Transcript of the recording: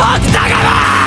僕だか